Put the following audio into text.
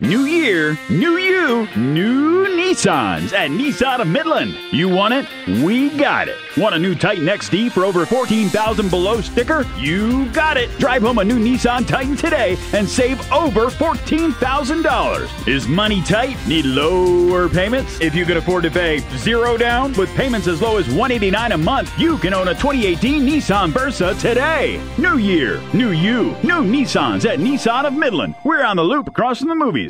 New year, new you, new Nissans at Nissan of Midland. You want it? We got it. Want a new Titan XD for over 14,000 below sticker? You got it. Drive home a new Nissan Titan today and save over $14,000. Is money tight? Need lower payments? If you can afford to pay zero down with payments as low as 189 a month, you can own a 2018 Nissan Versa today. New year, new you, new Nissans at Nissan of Midland. We're on the loop across from the movies.